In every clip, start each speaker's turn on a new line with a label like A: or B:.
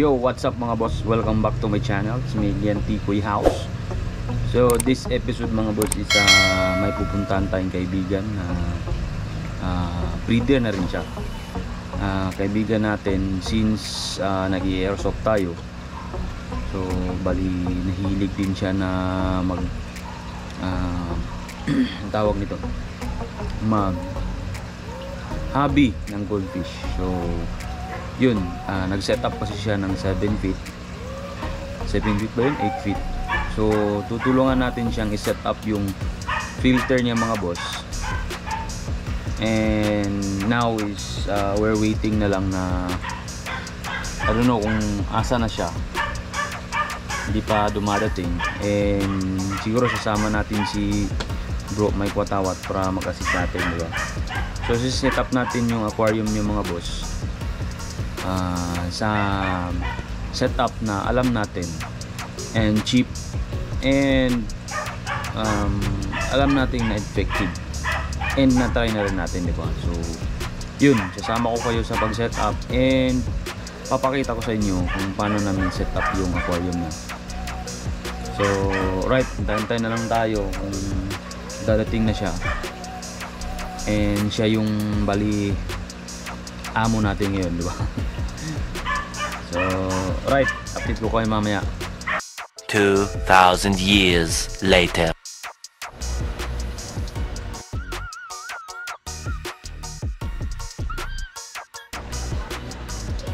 A: Yo, what's up mga boss? Welcome back to my channel. It's me again, Tikoy House. So this episode mga boss is uh, may pupuntahan tayong kaibigan na uh, breeder na rin siya. Uh, kaibigan natin since uh, nag-airsoft tayo. So bali nahilig din siya na mag uh, tawag nito mag hobby ng goldfish. So yun, uh, nag-set up kasi siya ng 7 feet. 7 feet ba yun? 8 feet. So tutulungan natin siyang i-set up yung filter niya mga boss. And now is uh, we're waiting na lang na I don't know kung asa na siya. Hindi pa dumadating. And siguro sasama natin si bro Mike Watawat para mag-assist natin diba? so set up natin yung aquarium niya mga boss uh, sa setup na alam natin and cheap and um, alam natin na effective. And na-try na rin natin di ba? So yun sasama ko kayo sa pag setup and papakita ko sa inyo kung paano namin set up yung aquarium na. So right hintay na lang tayo kung dadating na siya. And siya yung bali amo natin ngayon di ba So, right. Update ko kayo mamaya.
B: 2,000 years later.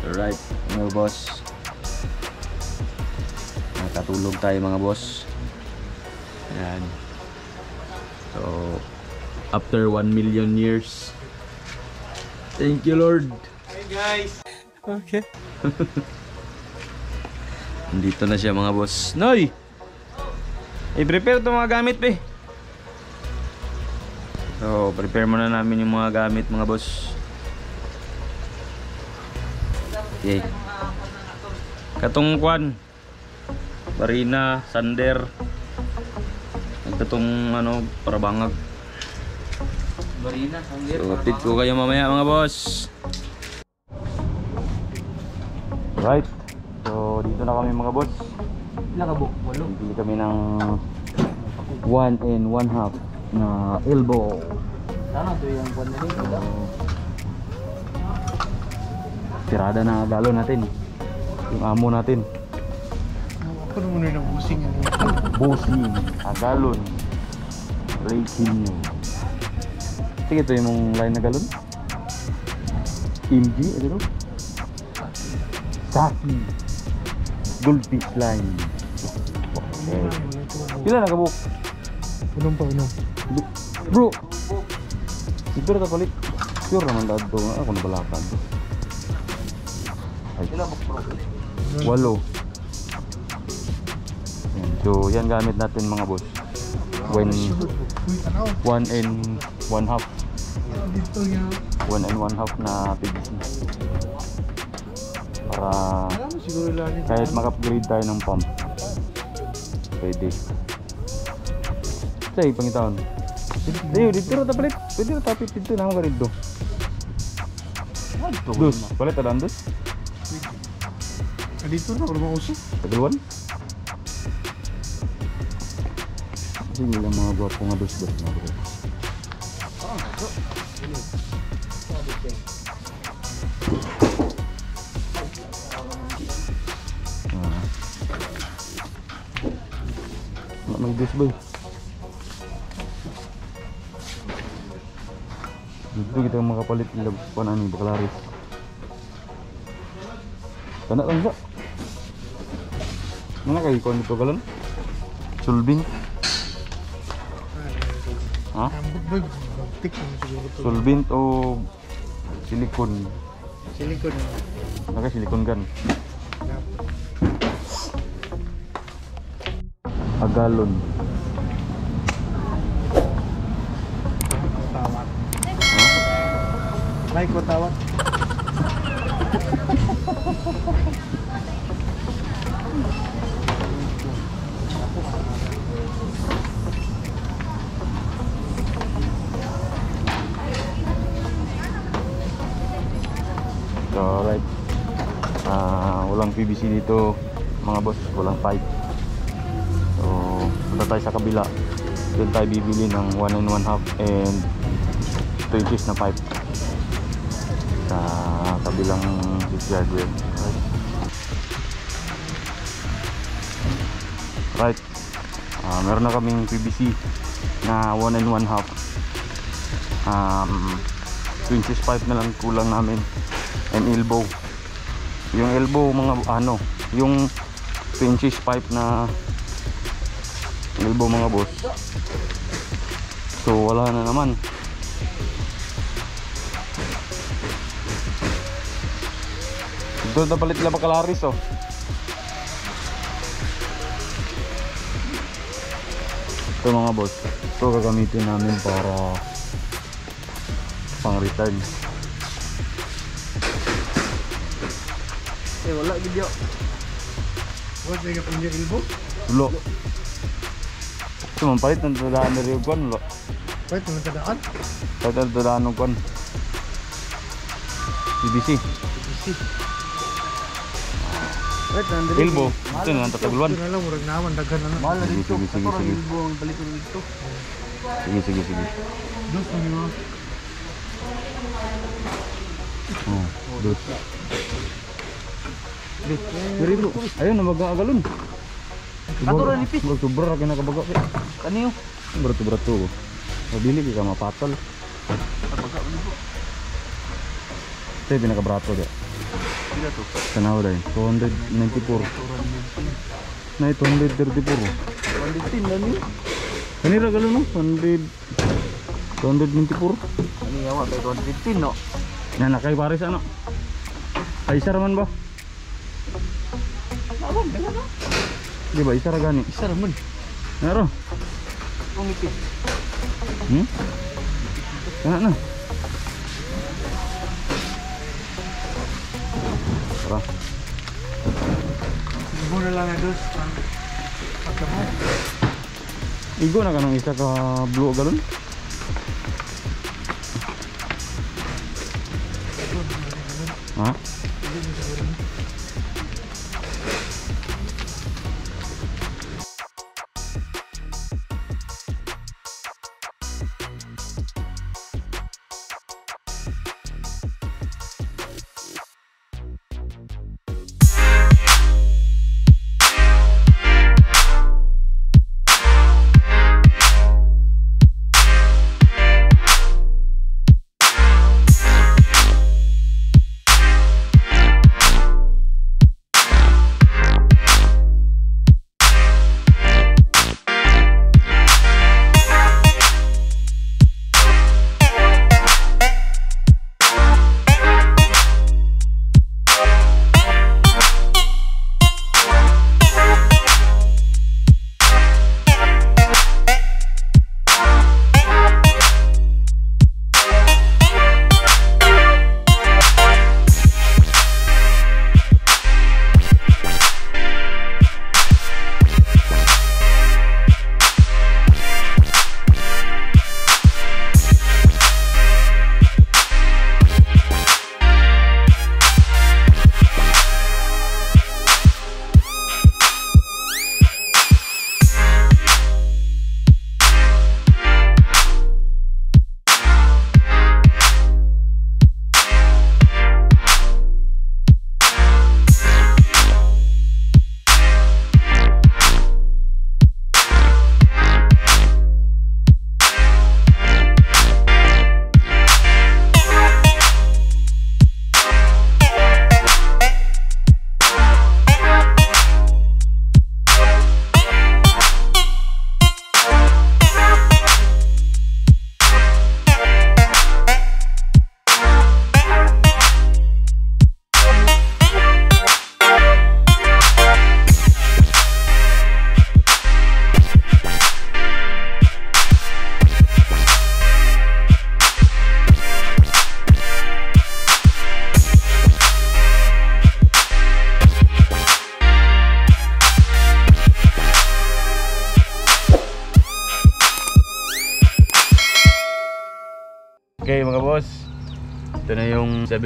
A: Alright, mga boss. Nakatulog tayo mga boss. Ayan. So, after 1 million years. Thank you, Lord.
C: Hey guys! Okay.
A: Dito na siya mga boss. Noy! I-prepare itong mga gamit, pe. So, prepare muna namin yung mga gamit, mga boss. Okay. Katong kwan. Barina, sander. Nagtatong ano, para bangag.
C: Barina, sanggir.
A: So, update ko kayo mamaya mga boss. Right. So, dito na kami mga boss.
C: Ilang kabuk? Walo.
A: Bili kami ng 1 and 1 half na elbow.
C: Sana to yung kwan na rin.
A: Tirada na galo natin. Yung amo natin.
C: Ako naman na ng busing yan.
A: Bossing, agalon, racing. Sige, ito yung line na galon. MG, ano Saki. Goldfish line. Okay. Pila na kabuk?
C: Unong pa, unong.
A: Bro! Siguro ta palit. Sure naman dad to. Ako na balakan. Ay, walo. So, yan gamit natin mga boss. When. 1 and 1 half. 1 and 1 half na PVC. Para
C: lang
A: kahit mag-upgrade tayo ng pump. Pwede. Say, pangitaon. Dito, dito na tapalit. Pwede na tapit dito na ako rin do. Dos, palit na dos.
C: Ah, Dito na, wala mauso.
A: Tagalwan. Kasi nila mga gwapo nga dos dos na Ba eh. Dito kita makapalit nila pa na ni Baclaris. Kana lang sa. Mana kayo kon dito galon? Sulbing. Ha? Solvent o silikon?
C: Silikon na.
A: Naka silikon gan. Agalon.
C: Tawat. Like ko tawat.
A: So, right. Ah, walang PVC dito mga boss walang pipe tayo sa kabila. Doon tayo bibili ng 1 and 1 half and 2 inches na pipe. Sa kabilang Swiss hardware right, right. Ah, meron na kaming PVC na 1 and 1 half. Um, 2 inches pipe na lang kulang namin. And elbow. Yung elbow mga ano yung 2 inches pipe na elbow mga boss so wala na naman doon na palit nila bakalaris oh ito mga boss ito gagamitin namin para pang return
C: Eh, wala gid yo. What may kapag niya ilbo?
A: Lo. Man palit ng tadaan na rin kwan lo.
C: Kahit naman tadaan.
A: Palit ng tadaan ng kwan.
C: Kahit naman
A: Ilbo. Ito na lang tataguluan.
C: Ito na lang, murag naman, daghan na na. Mahal
A: Sige, sige, sige, sige.
C: ilbo ang balik ko dito.
A: Sige, sige, sige.
C: Dos na nyo.
A: Oh, dos. Bro. Ayun na
C: Katuran nipis.
A: Bro, sobra ra kinakabaga.
C: Kaniyo?
A: Bro, bro to. Mabili ka mapatol.
C: Kabaga ulit po.
A: Yung pinakabrato dia.
C: Sila to.
A: Tanaw dahil. 294. Na 234.
C: 115 na niyo.
A: Kanira galon no? 100 294.
C: Ano yawa, kay 115 no?
A: Yan na kay Paris ano? Ay isa raman ba? Di ba isa ra gani?
C: Isa naman.
A: Naro.
C: Kung nipis.
A: Hmm? Kana na. Tara.
C: Ibo na lang na dos. Pagkamo.
A: Igo na kanang isa ka blue galon.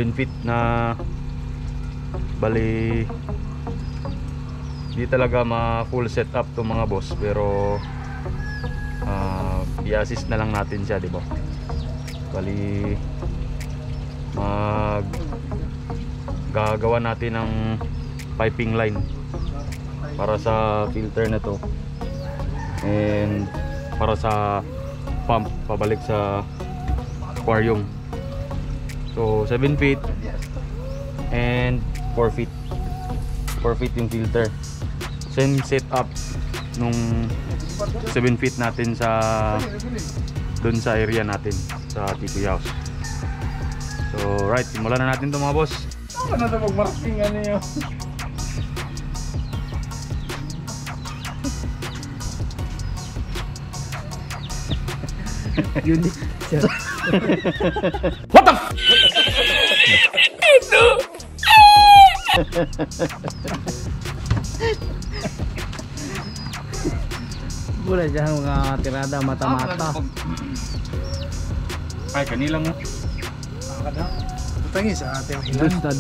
A: 7 feet na Bali Hindi talaga ma full setup to mga boss pero ah, i-assist na lang natin siya, di ba? Bali mag gagawa natin ng piping line para sa filter na to and para sa pump pabalik sa aquarium so 7 feet and 4 feet 4 feet yung filter same setup nung 7 feet natin sa dun sa area natin sa TP house so right simulan na natin to mga boss
C: Ano na ito mag-marking ano yun? Unique.
D: Wala dyan mga tirada mata-mata.
A: ay kanila mo
C: Kada. Tangi sa ating ilan.
D: Dus na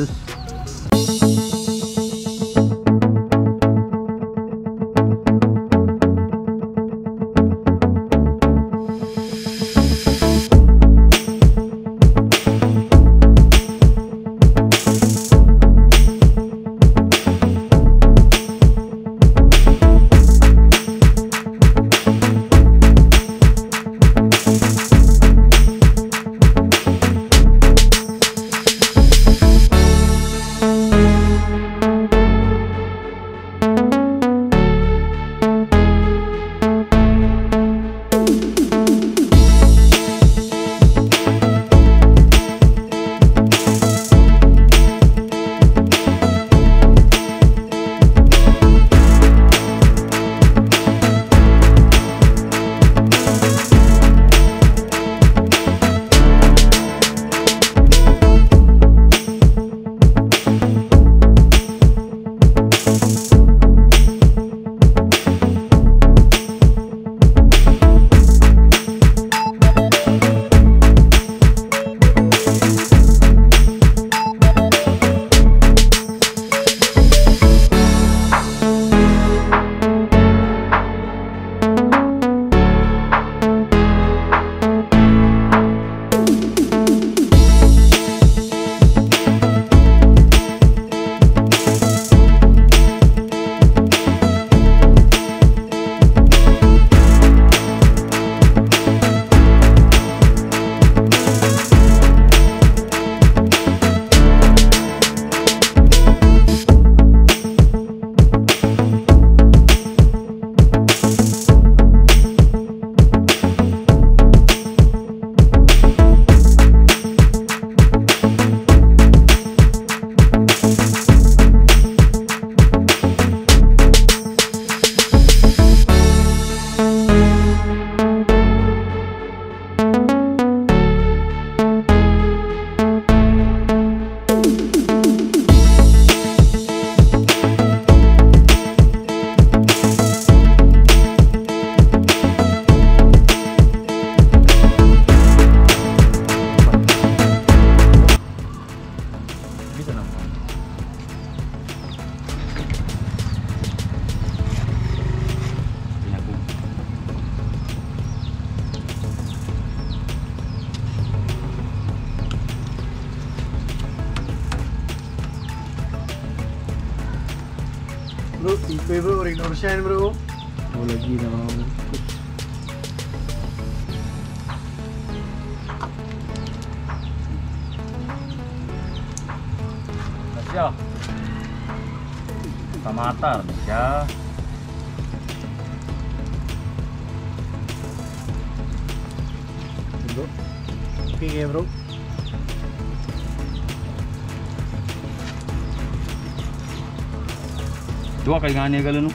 A: Dua kay nga niya galano.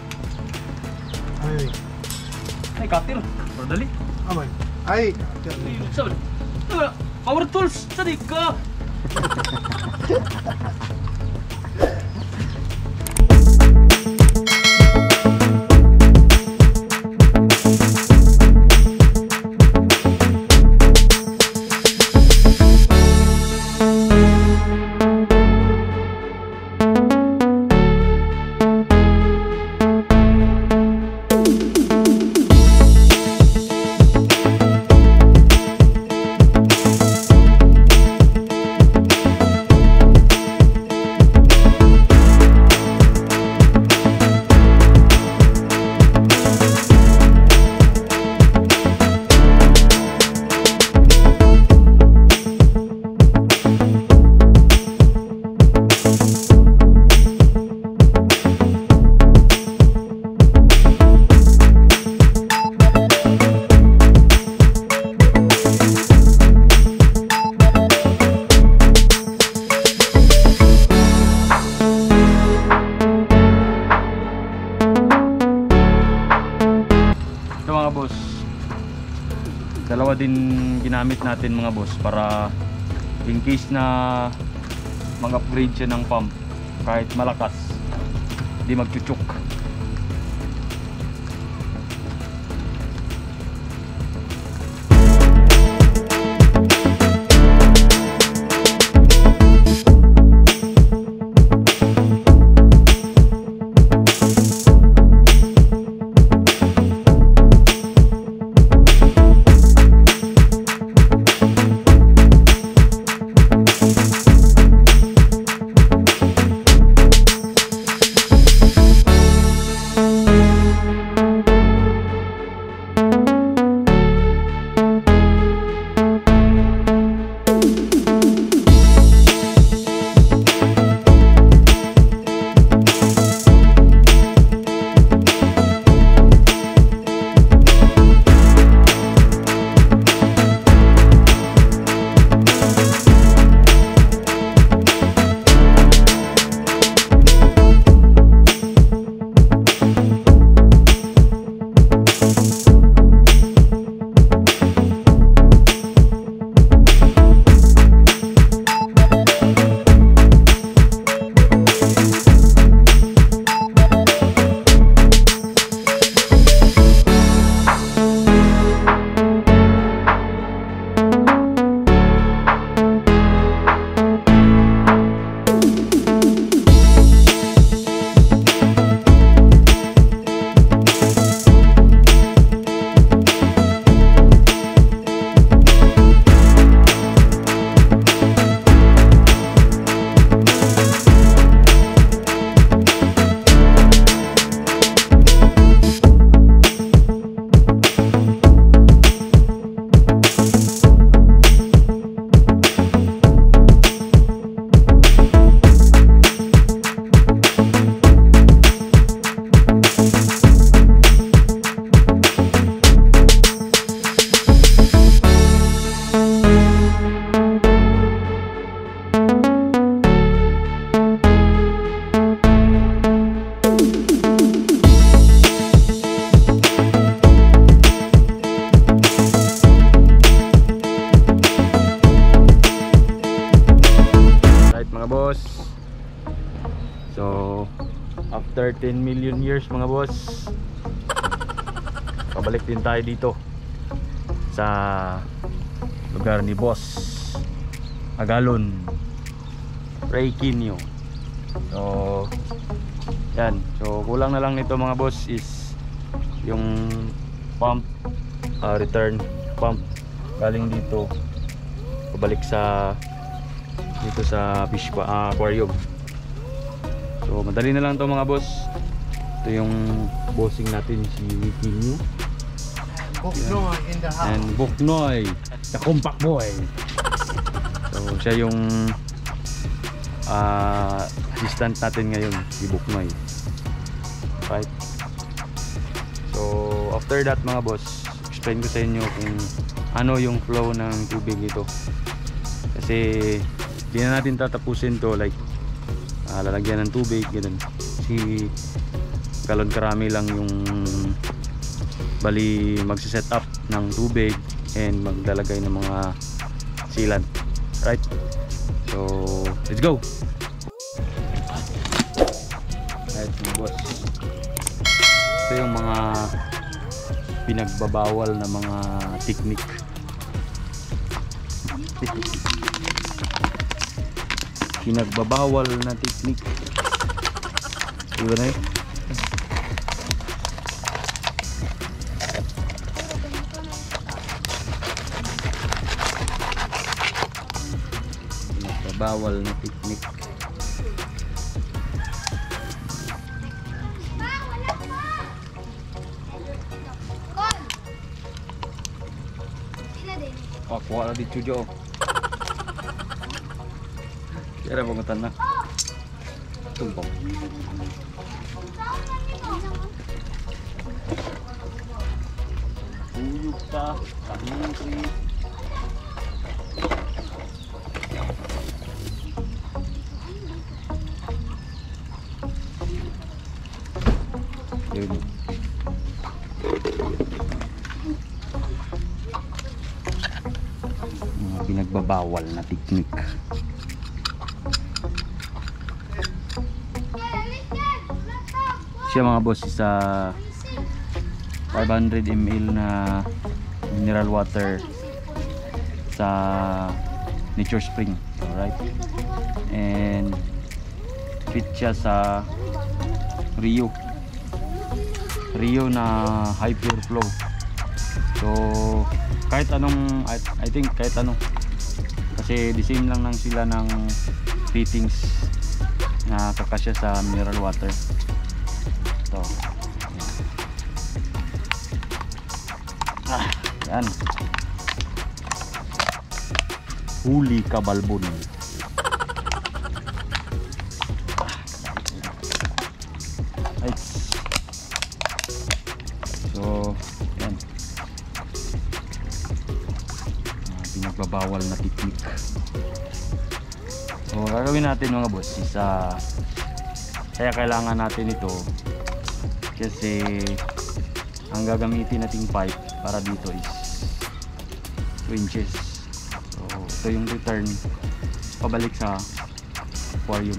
C: Ay,
A: Ay, katil. Pero dali.
C: aman. Ay,
A: Sabi. Power tools. Sadi ka. Dalawa din ginamit natin mga boss para in case na mag-upgrade siya ng pump kahit malakas hindi magchuchuk. 13 million years mga boss. Pabalik din tayo dito sa lugar ni boss Agalon Reikinio so yan. So kulang na lang nito mga boss is yung pump uh, return pump. Galing dito pabalik sa dito sa fish ah, aquarium. So madali na lang to mga boss ito yung bossing natin si Wiki New.
C: Hook no in the house.
A: and Buknoy
D: The compact boy.
A: so siya yung ah, assistant natin ngayon si Buknoy. Right? So after that mga boss explain ko sa inyo kung ano yung flow ng tubig ito kasi hindi na natin tatapusin to like ah, lalagyan ng tubig ganun. Si galon karami lang yung bali magsiset up ng tubig and maglalagay ng mga sealant. Right? So let's go! Right mga boss. Ito yung mga pinagbabawal na mga technique. Pinagbabawal na technique. Di ba na yun? Pinagbabawal na technique Oh, kuha na dito jo. Kaya bangutan na. Tumpong. Uyog ka, kamingri. Na technique. Siya mga boss is ah, 500 ml na mineral water sa Nature Spring. Alright. And fit siya sa Rio. Rio na high pure flow. So kahit anong I, I think kahit ano kasi the same lang nang sila ng fittings na kakasya sa mineral water. Ito. Ah, yan. Huli kabalbon. Pinagbabawal na technique. So, gagawin natin mga boss is kaya kailangan natin ito kasi ang gagamitin nating pipe para dito is 2 inches. So, ito yung return pabalik sa aquarium.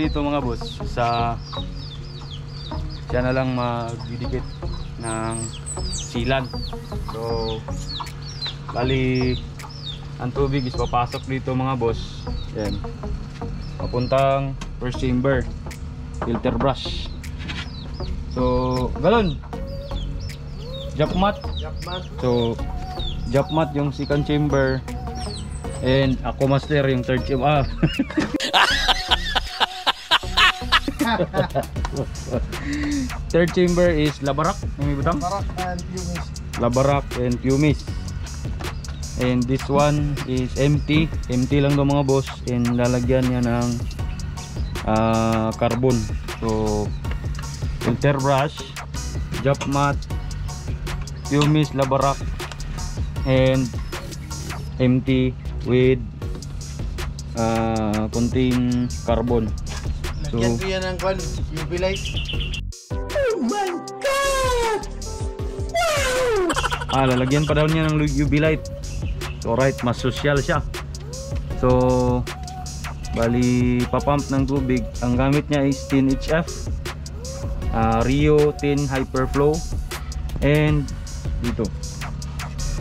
A: Dito mga boss sa siya na lang magdidikit ng silan. So bali ang tubig is papasok dito mga boss. Yan. Papuntang first chamber. Filter brush. So galon. Jump mat. So, job mat yung second chamber and ako master yung third chamber. Ah. third chamber is labarak, may butang?
C: Barak and Yumis.
A: Labarak and pumice. And this one is empty. Empty lang daw mga boss and lalagyan niya ng ah, carbon. So, filter brush, job mat, pumice, labarak, and empty with uh, konting carbon.
C: Lagyan
A: So-
C: ko yan ng kwan, UV light.
A: Ah, lalagyan pa daw niya ng UV light. So right, mas social siya. So bali papump ng tubig. Ang gamit niya is 10 HF. ah, Rio 10 Hyperflow and dito.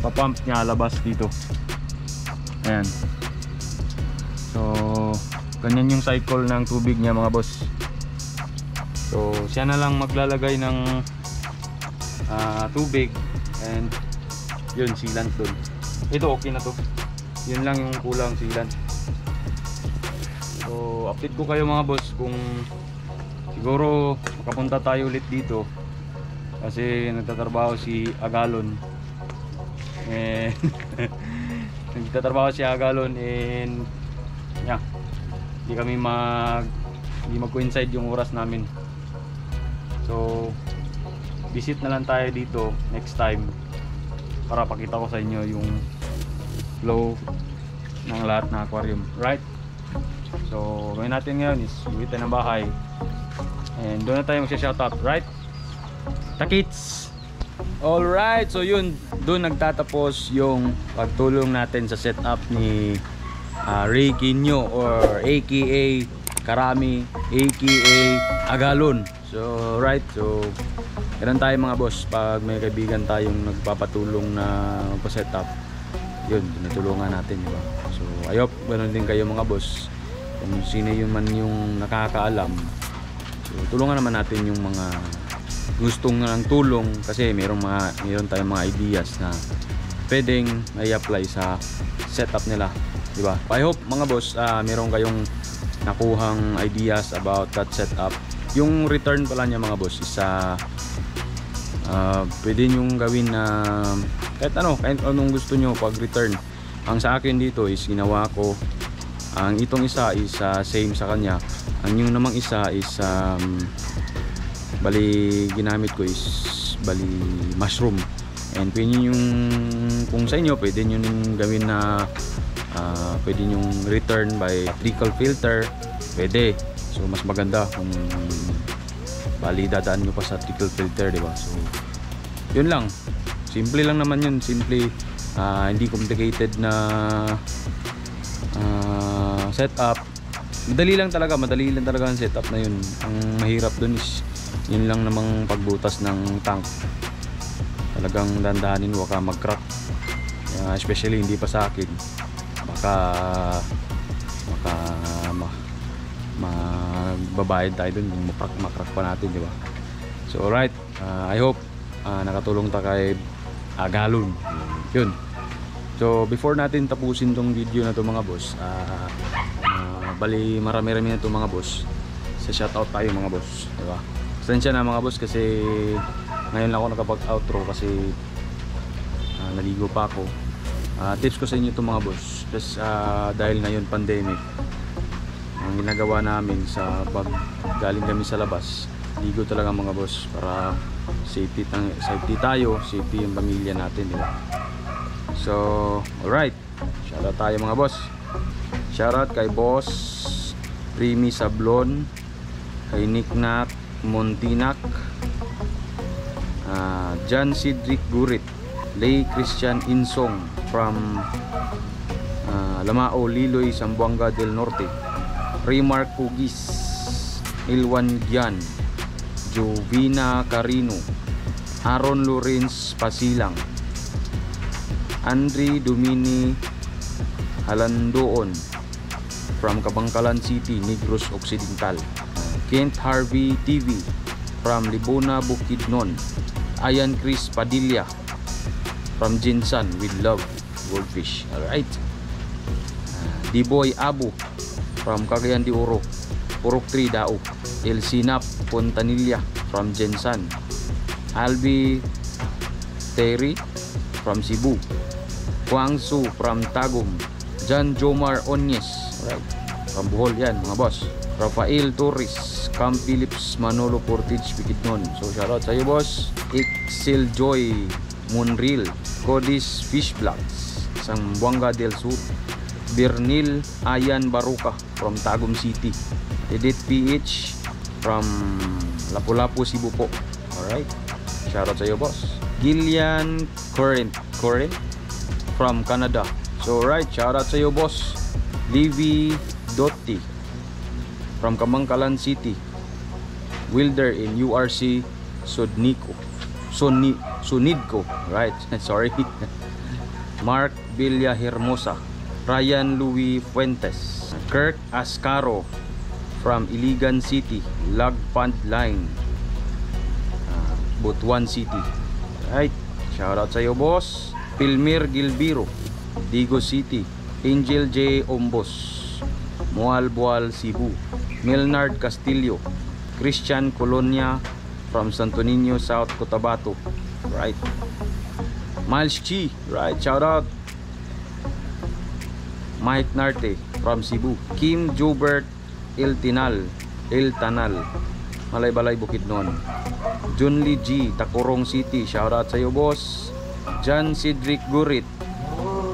A: Papump niya labas dito. Ayan. So ganyan yung cycle ng tubig niya mga boss. So siya na lang maglalagay ng ah, tubig and yun sealant dun. Ito okay na to. Yun lang yung kulang sealant. So update ko kayo mga boss kung siguro makapunta tayo ulit dito kasi nagtatrabaho si Agalon. And nagtatrabaho si Agalon and yeah hindi kami mag hindi mag-coincide yung oras namin. So visit na lang tayo dito next time para pakita ko sa inyo yung flow ng lahat ng aquarium right? So gawin natin ngayon is uwi tayo ng bahay. And doon na tayo magsha-shoutout right? Takits alright so yun doon nagtatapos yung pagtulong natin sa setup ni uh, Ray Quino or aka Karami aka Agalon so right so Ganun tayo mga boss pag may kaibigan tayong nagpapatulong na magpa-setup. Yun, tinutulungan natin, di ba? So, I hope ganun din kayo mga boss. Kung sino yun man yung nakakaalam. So, tulungan naman natin yung mga gustong ng tulong kasi mayroong mga mayroon tayong mga ideas na pwedeng i-apply sa setup nila, di ba? I hope mga boss, ah, meron kayong nakuhang ideas about that setup. Yung return pala niya mga boss is sa Ah, pwede nyong gawin na kahit ano, kahit anong gusto nyo pag return. Ang sa akin dito is ginawa ko ang itong isa is ah, same sa kanya. Ang yung namang isa is um, bali ginamit ko is bali mushroom. And pwede yung kung sa inyo pwede nyo gawin na ah, pwede nyong return by trickle filter. Pwede. So mas maganda kung bali dadaan nyo pa sa trickle filter di ba? So yun lang. Simple lang naman yun. Simple ah, hindi complicated na ah, setup. Madali lang talaga. Madali lang talaga ang setup na yun. Ang mahirap dun is yun lang namang pagbutas ng tank. Talagang dandahanin waka mag crack Ah, especially hindi pa sa akin baka baka ma, magbabayad tayo dun kung maprak makrak pa natin di ba? So alright. Uh, I hope uh, nakatulong ta kay Agalon yun. So before natin tapusin tong video na to mga boss uh, uh, bali marami rami na to mga boss. Sa shoutout tayo mga boss di ba? Pasensya na mga boss kasi ngayon lang ako nakapag outro kasi uh, naligo pa ako. Ah, tips ko sa inyo to mga boss just ah, dahil ngayon pandemic ang ginagawa namin sa pag galing kami sa labas ligo talaga mga boss para safety, safety tayo safety yung pamilya natin di ba? So alright. Shoutout tayo mga boss. Shoutout kay boss Remy Sablon kay Nicknack Montinac ah, John Cedric Gurit Lay Christian Insong from ah, Lamao Liloy Sambuanga del Norte Remark Ugis Ilwan Gian Jovina Carino Aaron Lorenz Pasilang Andre Domini Halandoon from Kabangkalan City, Negros Occidental. Kent Harvey TV from Libona, Bukidnon. Ayan Chris Padilla from Jinsan with love goldfish. Alright. D-Boy Abu from Cagayan de Oro. Purok 3 Dao. El Sinap Pontanilla from Jinsan. Albi Terry from Cebu. Guangzhou from Tagum. Jan Jomar Onyes. Alright. From Bohol yan mga boss. Rafael Torres. Cam Phillips Manolo Portage Bukidnon. So shoutout sa iyo boss. Excel Joy Munril. Codis Fish Vlogs. Sambuanga del Sur. Bernil Ayan Baruka from Tagum City. Edith PH from Lapu-Lapu Cebu po. Alright. Shoutout sa iyo boss. Gillian Current. Current from Canada. So right, shout out sa iyo boss. Livy Dotti from Kamangkalan City. Wilder in URC Sudnico. Suni Sunidco, right? Sorry. Mark Villa Hermosa. Ryan Louis Fuentes. Kirk Ascaro from Iligan City, Lagpand Line. Uh, Butuan City. Right. Shout out sa iyo boss. Pilmir Gilbiro, Digo City, Angel J. Ombos, Moal Boal Cebu, Milnard Castillo, Christian Colonia from Santo Niño, South Cotabato. Right. Miles Chi, right, shout out. Mike Narte from Cebu, Kim Jobert El Tinal, El Tanal, Malay-Balay Bukidnon. Junli G, Tacorong City, shout out sa iyo boss. John Cedric Gurit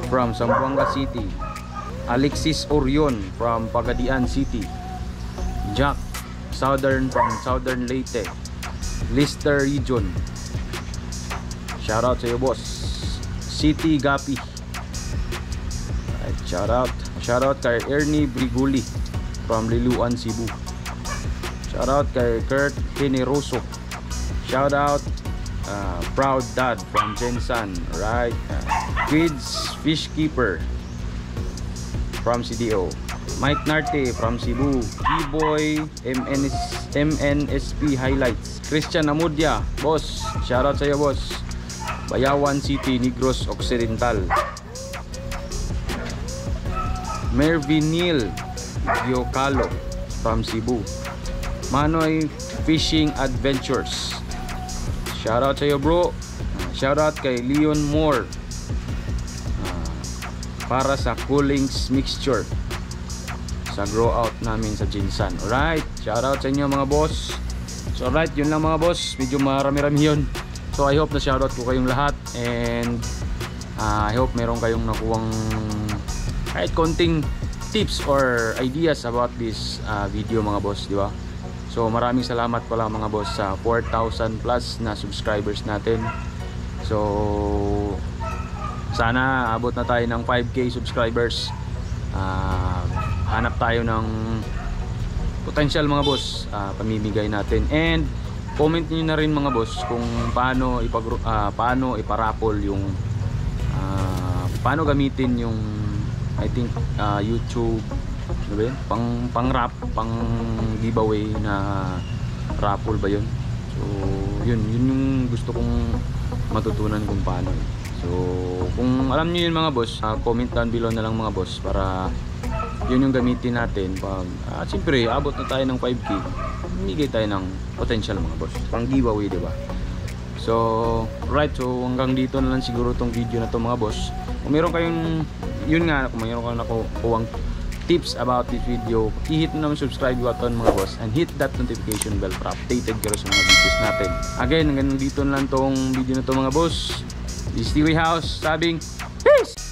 A: from Zamboanga City. Alexis Orion from Pagadian City. Jack Southern from Southern Leyte. Lister Region. Shout out sa iyo boss. City Gapi. Shout out. Shout out kay Ernie Briguli from Liluan, Cebu. Shout out kay Kurt Generoso. Shout out uh, Proud Dad from Jensan, right? Uh, Kids Fish Keeper from CDO. Mike Narte from Cebu. B-Boy MNS, MNSP Highlights. Christian Amudia, boss. Shout out sa iyo, boss. Bayawan City, Negros Occidental. Mervin Neil Giocalo from Cebu. Manoy Fishing Adventures. Shout out sa iyo bro. Shout out kay Leon Moore. Ah, para sa Coolings Mixture sa grow out namin sa Jinsan. Alright, shout out sa inyo mga boss. So alright, yun lang mga boss. Medyo marami-rami yun. So I hope na shout out ko kayong lahat and ah, I hope meron kayong nakuwang kahit konting tips or ideas about this ah, video mga boss, di ba? So maraming salamat pala mga boss sa 4,000 plus na subscribers natin. So sana abot na tayo ng 5k subscribers. Ah, hanap tayo ng potential mga boss ah, pamimigay natin and comment niyo na rin mga boss kung paano ipag ah, paano iparapol yung ah, paano gamitin yung I think ah, YouTube ano ba yun? pang pang rap pang giveaway na raffle ba yun? So yun yun yung gusto kong matutunan kung paano. So kung alam niyo yun mga boss ah, comment down below na lang mga boss para yun yung gamitin natin. Pag at siyempre abot na tayo ng 5k bigay tayo ng potential mga boss. Pang giveaway diba so right so hanggang dito na lang siguro tong video na to mga boss kung meron kayong yun nga kung meron kayong nakukuwang tips about this video i-hit mo naman subscribe button mga boss and hit that notification bell para updated kayo sa mga videos natin. Again hanggang dito na lang tong video na to mga boss. This is House sabing peace